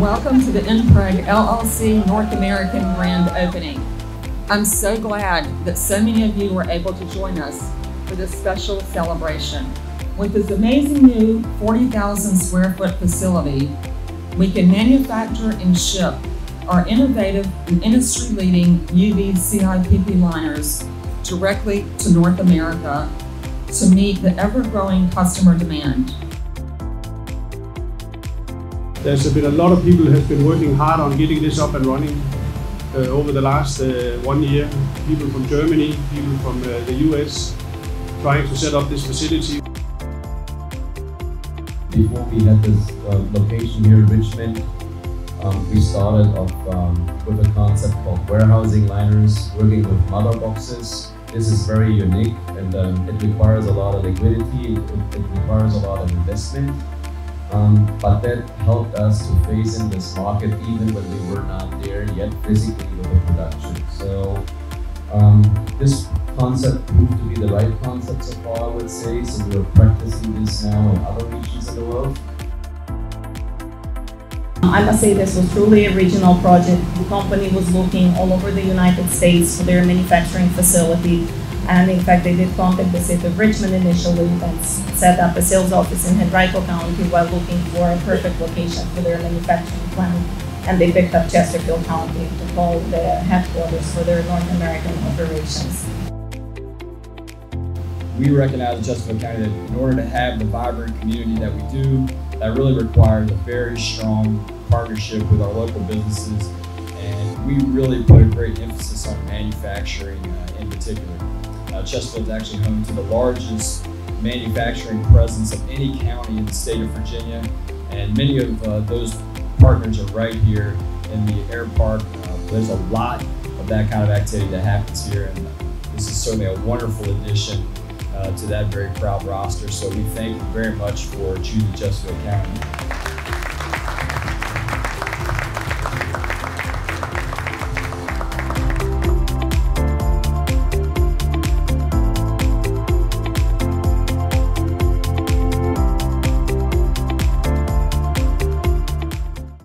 welcome to the iMPREG LLC North American grand opening. I'm so glad that so many of you were able to join us for this special celebration. With this amazing new 40,000 square foot facility, we can manufacture and ship our innovative and industry leading UV CIPP liners directly to North America to meet the ever growing customer demand. There's been a lot of people who have been working hard on getting this up and running uh, over the last uh, one year. People from Germany, people from uh, the US, trying to set up this facility. Before we had this uh, location here in Richmond, um, we started off um, with a concept called warehousing liners, working with mother boxes. This is very unique and um, it requires a lot of liquidity, it, it requires a lot of investment. Um, but that helped us to face in this market even when we were not there yet physically with the production. So um, this concept proved to be the right concept so far, I would say. So we're practicing this now in other regions of the world. I must say this was truly a regional project. The company was looking all over the United States for their manufacturing facility and in fact, they did contact the city of Richmond initially and set up a sales office in Henrico County while looking for a perfect location for their manufacturing plant. And they picked up Chesterfield County to call the headquarters for their North American operations. We recognize in Chesterfield County that in order to have the vibrant community that we do, that really requires a very strong partnership with our local businesses. We really put a great emphasis on manufacturing uh, in particular. Uh, Chesterfield is actually home to the largest manufacturing presence of any county in the state of Virginia, and many of uh, those partners are right here in the air park. Uh, there's a lot of that kind of activity that happens here, and this is certainly a wonderful addition uh, to that very proud roster. So we thank you very much for choosing Chesterfield County.